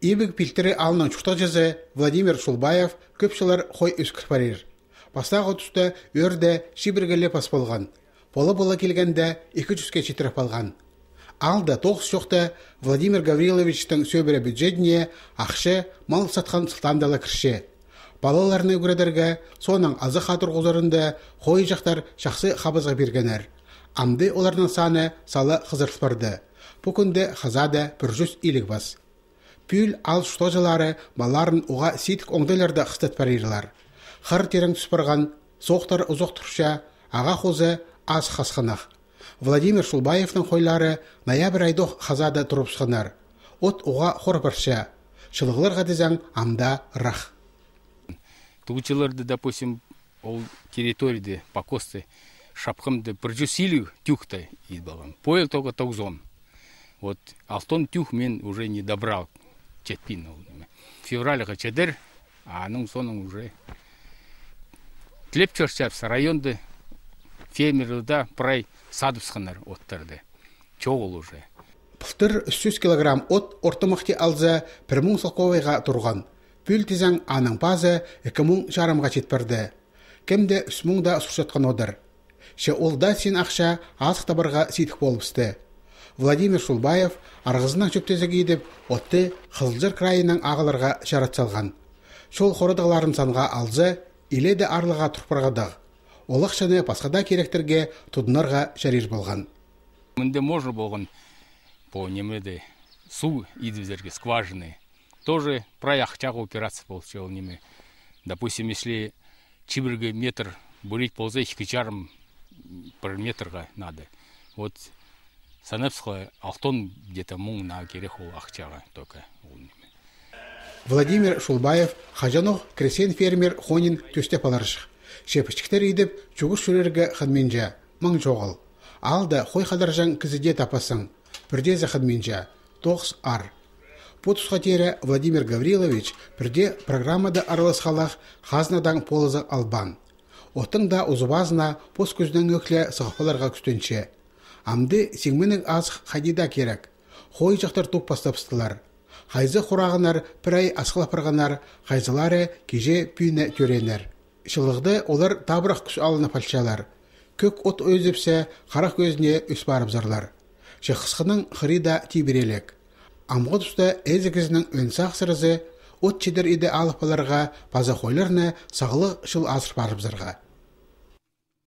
Ибік пилтері алынан жазы Владимир Шулбаев көпшілер хой үскір парир. Бастағы тұста өрді шибіргелі пас болған. Болы-болы келгенде 200-ке читріп алған. Алда тоғыз жоқта Владимир Гавриловичтің сөбірі бюджетіне ақшы мал сатқан сұлтандалы кірше. Балаларыны үгіредерге соның азы қатыр ғозарында хой жақтар шақсы қабызға бергенер. Амды олардың саны салы қызырып барды. Хазада бір жүз илік бас. Пүл ал штожылары баларын уға ситік оңдайларда қыстат парирлар. Хыр терің түспірған, соқтар ұзық тұрша, аға қозы аз қасқынақ. Владимир Шулбаевның хойлары ноябрь айдох хазада тұрып сығынар. От уға хорпырша, шылығылар ғадызаң амда рах. Тучыларды, допустим, ол территорияды, покосты, шапқымды бір жүз елу тюхта. Поел. Вот алтон тюх мен уже не добрал жетпин. Февральға чедер, а аның соның уже тілеп чөршәпс районды фермерлерда прай садыпсқанар оттарды. Чоғыл уже. Пұлтыр 300 килограмм от ортымақты алза 1000 сылковайға тұрған. Пүл тізен аның базы 2000 жарымға жетперді. Кемде 3000 да сұршатқан одыр. Ше олда сен ақша азық табарға ситік болыпсты. Владимир Шулбаев арғызынан чөптезігі едіп, отты Қызылжыр крайының ағыларға жарат салған. Шол қорыдығыларын санға алзы, иледі арлыға тұрпырғадаг. Ол ақшаны басқада керектерге тұдынарға жарир болған. Мінде можно болған по немеде су идвизерге скважины. Тоже прояхчағы операция получил неме. Допустим, если чибірге метр бурить полза, екі жарым бір метрға надо. Вот санапсқа алтон где-то на керек ол ақчаға только. Владимир Шулбаев хажанов кресен фермер хонин төстеп аларшық. Шепішчіктер едіп чуғыш жүрерге қадменжа, мың жоғыл. Алда хой қадаржан кізіде тапасың, бірде қадменжа, тоғыз ар. Потусқа тері Владимир Гаврилович бірде программада араласқалақ хазнадан полызы албан. Оттың да ұзыбазына пос көзінен өкле сығыпаларға күстенше. Амды сеңменің аз хадида керек. Хой жақтар топ бастапстылар. Хайзы құрағынар пірай асқылапырғанар, хайзылары кеже пүйіне төренер. Шылықты олар табырақ күш алына палчалар. Көк от өзіпсе, қарақ көзіне үс барып зарлар. Шықсқының хрида тиберелек. Амғы тұста әзігізінің өнсақ сырызы, от чедер иді база хойларны сағылы шыл асыр барып зарға.